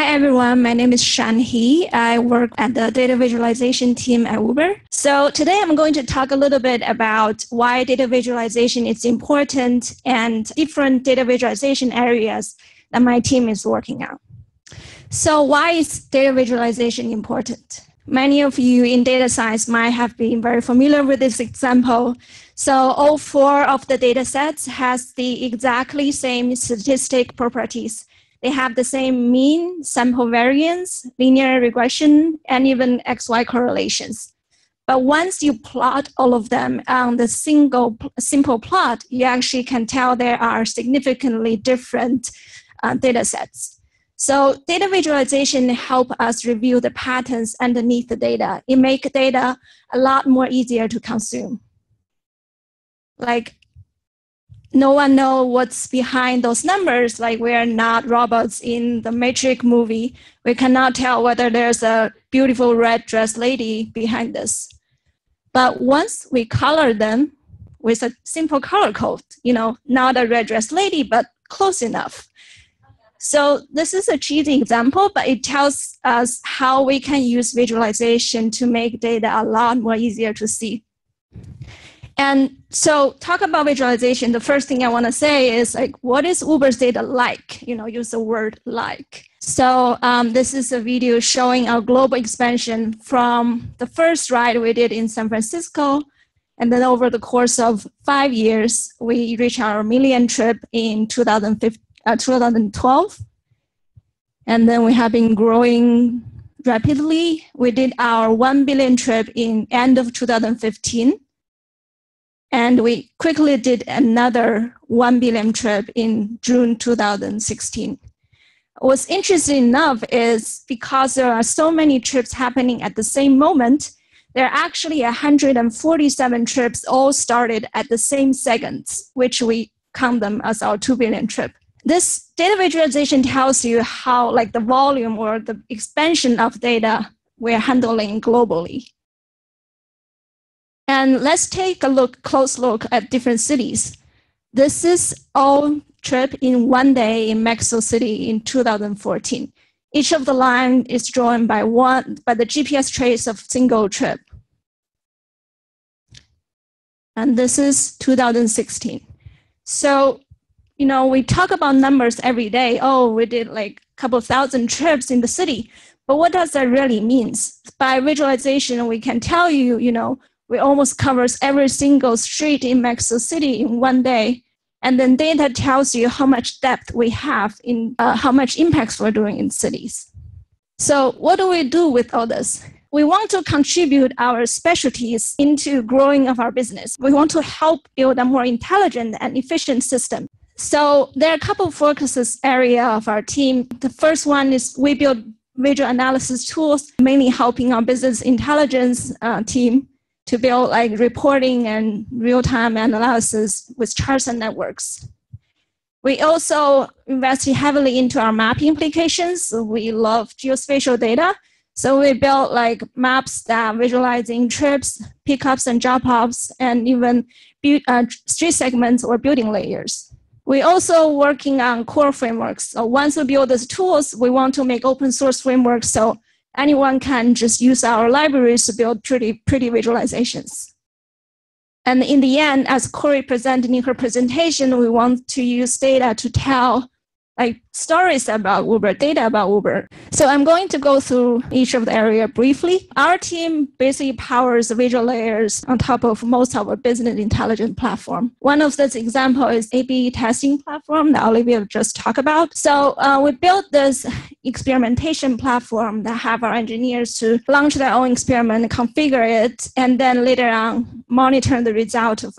Hi, everyone. My name is Shan He. I work at the data visualization team at Uber. So today I'm going to talk a little bit about why data visualization is important and different data visualization areas that my team is working on. So why is data visualization important? Many of you in data science might have been very familiar with this example. So all four of the data sets has the exactly same statistic properties they have the same mean, sample variance, linear regression, and even XY correlations. But once you plot all of them on the single simple plot, you actually can tell there are significantly different uh, data sets. So data visualization help us review the patterns underneath the data. It make data a lot more easier to consume. Like no one know what's behind those numbers. Like we are not robots in the matrix movie. We cannot tell whether there's a beautiful red dress lady behind this. But once we color them with a simple color code you know not a red dress lady but close enough. So this is a cheesy example but it tells us how we can use visualization to make data a lot more easier to see and so talk about visualization. The first thing I want to say is like, what is Uber's data like? You know, use the word like. So um, this is a video showing our global expansion from the first ride we did in San Francisco. And then over the course of five years, we reached our million trip in 2015, uh, 2012. And then we have been growing rapidly. We did our 1 billion trip in end of 2015 and we quickly did another 1 billion trip in June 2016. What's interesting enough is because there are so many trips happening at the same moment, there are actually 147 trips all started at the same seconds, which we count them as our 2 billion trip. This data visualization tells you how like the volume or the expansion of data we're handling globally. And let's take a look, close look at different cities. This is all trip in one day in Mexico City in 2014. Each of the line is drawn by one by the GPS trace of single trip. And this is 2016. So, you know, we talk about numbers every day. Oh, we did like a couple thousand trips in the city. But what does that really mean? By visualization, we can tell you, you know, we almost covers every single street in Mexico City in one day. And then data tells you how much depth we have in uh, how much impacts we're doing in cities. So what do we do with all this? We want to contribute our specialties into growing of our business. We want to help build a more intelligent and efficient system. So there are a couple of focuses area of our team. The first one is we build visual analysis tools, mainly helping our business intelligence uh, team to build like reporting and real-time analysis with charts and networks. We also invested heavily into our mapping applications. We love geospatial data. So we built like maps that visualizing trips, pickups and drop-offs, and even uh, street segments or building layers. We also working on core frameworks. So once we build these tools, we want to make open source frameworks so anyone can just use our libraries to build pretty, pretty visualizations. And in the end, as Corey presented in her presentation, we want to use data to tell like stories about Uber, data about Uber. So I'm going to go through each of the area briefly. Our team basically powers visual layers on top of most of our business intelligence platform. One of this example is A/B testing platform that Olivia just talked about. So uh, we built this experimentation platform that have our engineers to launch their own experiment, configure it, and then later on monitor the result of,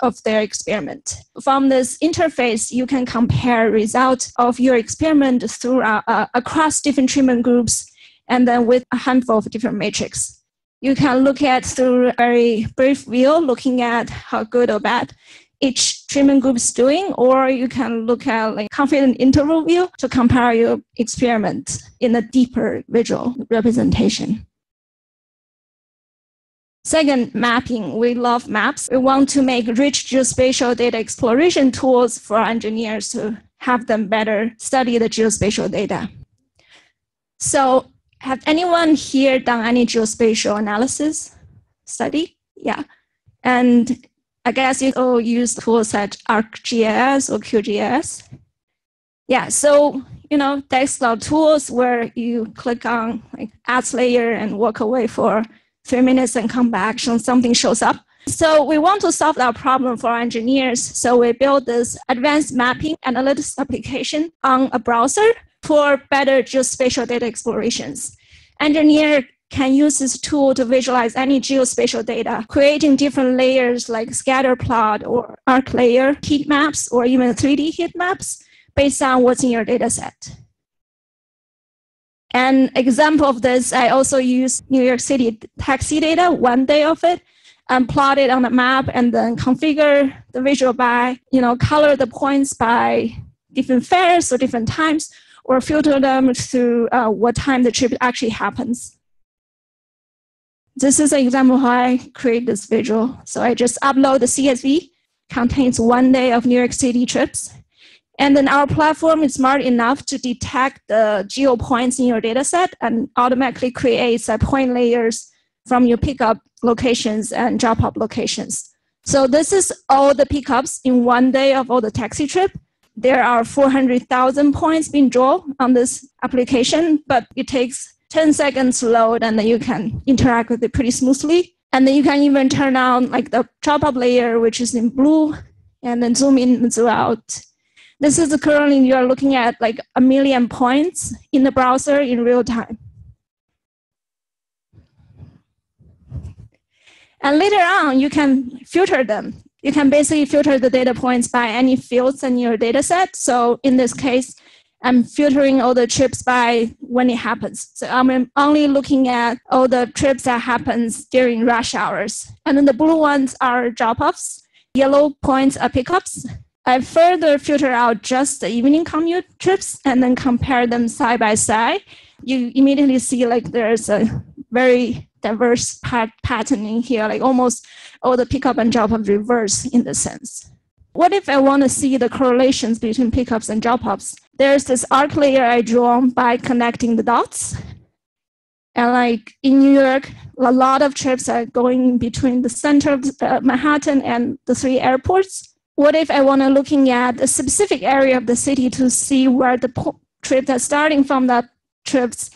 of their experiment. From this interface, you can compare results of your experiment through uh, uh, across different treatment groups and then with a handful of different metrics. You can look at through a very brief view, looking at how good or bad each treatment group is doing, or you can look at like confidence interval view to compare your experiment in a deeper visual representation. Second, mapping. We love maps. We want to make rich geospatial data exploration tools for engineers to have them better study the geospatial data. So have anyone here done any geospatial analysis study? Yeah. And I guess you all use tools like ArcGIS or QGIS. Yeah, so you know, desktop tools where you click on like add layer and walk away for three minutes and come back, and something shows up. So we want to solve that problem for engineers. So we built this advanced mapping analytics application on a browser for better geospatial data explorations. Engineer can use this tool to visualize any geospatial data, creating different layers like scatter plot or arc layer heat maps or even 3D heat maps based on what's in your data set. An example of this, I also use New York City taxi data, one day of it, and plot it on a map and then configure the visual by, you know, color the points by different fares or different times, or filter them to uh, what time the trip actually happens. This is an example how I create this visual. So I just upload the CSV, contains one day of New York City trips, and then our platform is smart enough to detect the geo points in your data set and automatically creates uh, point layers from your pickup locations and drop off locations. So this is all the pickups in one day of all the taxi trip. There are 400,000 points being drawn on this application, but it takes 10 seconds load and then you can interact with it pretty smoothly. And then you can even turn on like the drop up layer, which is in blue, and then zoom in and zoom out this is currently you are looking at like a million points in the browser in real time. And later on, you can filter them. You can basically filter the data points by any fields in your data set. So in this case, I'm filtering all the trips by when it happens. So I'm only looking at all the trips that happens during rush hours. And then the blue ones are drop-offs. Yellow points are pickups. I further filter out just the evening commute trips and then compare them side by side. You immediately see like there's a very diverse pat- pattern in here, like almost all the pickup and drop off reverse in the sense. What if I want to see the correlations between pickups and drop offs? There's this arc layer I draw by connecting the dots. And like in New York, a lot of trips are going between the center of uh, Manhattan and the three airports what if I want to looking at a specific area of the city to see where the po- trips are starting from that trips,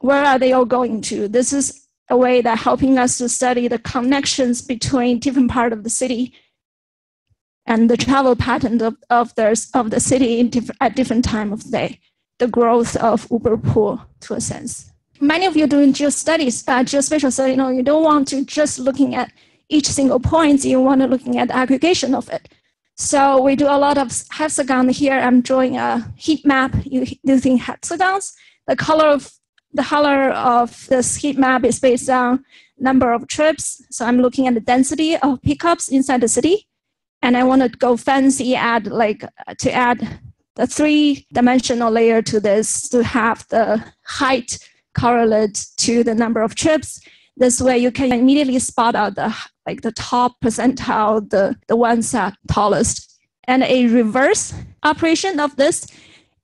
where are they all going to? This is a way that helping us to study the connections between different part of the city and the travel pattern of, of, the, of the city diff- at different time of day, the growth of Uber pool to a sense. Many of you doing geostudies, uh, geospatial study, you know, you don't want to just looking at each single point, you want to looking at the aggregation of it. So we do a lot of hexagon here. I'm drawing a heat map using hexagons. The color of the color of this heat map is based on number of trips. So I'm looking at the density of pickups inside the city. And I want to go fancy, add like to add the three dimensional layer to this to have the height correlate to the number of trips. This way you can immediately spot out the like the top percentile, the, the ones that tallest. And a reverse operation of this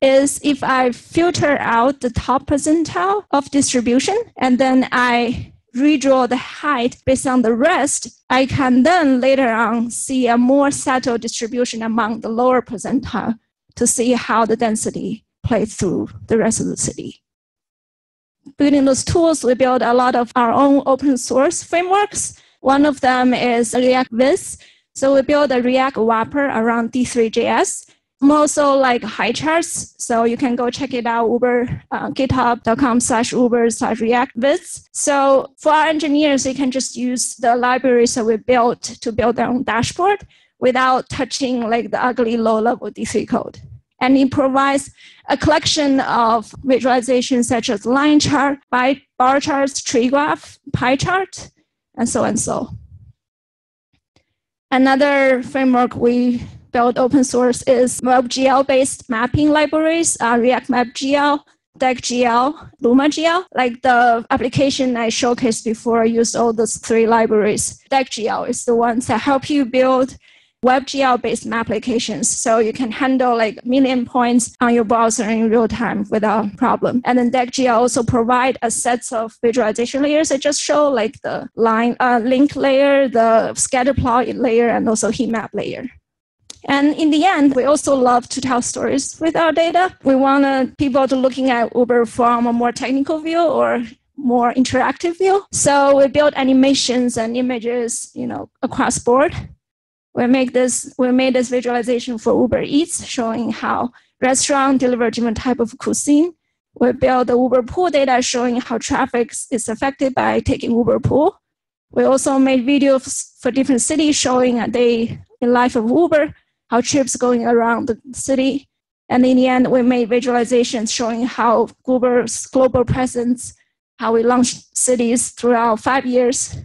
is if I filter out the top percentile of distribution and then I redraw the height based on the rest, I can then later on see a more subtle distribution among the lower percentile to see how the density plays through the rest of the city. Building those tools, we build a lot of our own open source frameworks one of them is React Viz. So we build a React wrapper around D3JS. I'm also like Highcharts, so you can go check it out, Uber, uh, github.com slash Uber slash React Viz. So for our engineers, they can just use the libraries that we built to build their own dashboard without touching like the ugly low-level D3 code. And it provides a collection of visualizations such as line chart, bar charts, tree graph, pie chart, and so and so. Another framework we built open source is WebGL based mapping libraries, uh, React MapGL, DeckGL, LumaGL. Like the application I showcased before, I used all those three libraries. DeckGL is the ones that help you build WebGL based applications. So you can handle like million points on your browser in real time without problem. And then DeckGL also provide a set of visualization layers that just show like the line uh, link layer, the scatter plot layer, and also heat map layer. And in the end, we also love to tell stories with our data. We want people to looking at Uber from a more technical view or more interactive view. So we build animations and images, you know, across board. We make this we made this visualization for Uber Eats, showing how restaurant deliver different type of cuisine. We build the Uber pool data showing how traffic is affected by taking Uber pool. We also made videos for different cities showing a day in life of Uber, how trips going around the city. And in the end, we made visualizations showing how Uber's global presence how we launched cities throughout five years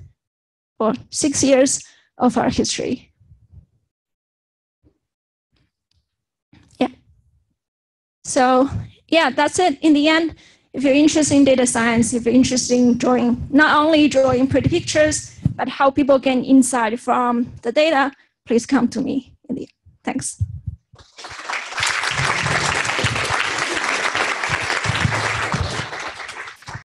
or six years of our history. Yeah. So yeah, that's it. In the end, if you're interested in data science, if you're interested in drawing, not only drawing pretty pictures, but how people gain insight from the data, please come to me. Thanks.